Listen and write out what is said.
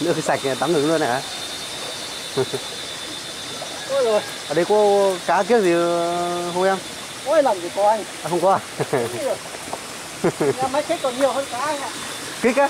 nước sạch tắm được luôn này hả? Ôi rồi. Ở đây có cá kiếc gì không em? Ôi làm gì có anh? À, không có. À? mấy cái máy còn nhiều hơn cá anh ạ. Kích á?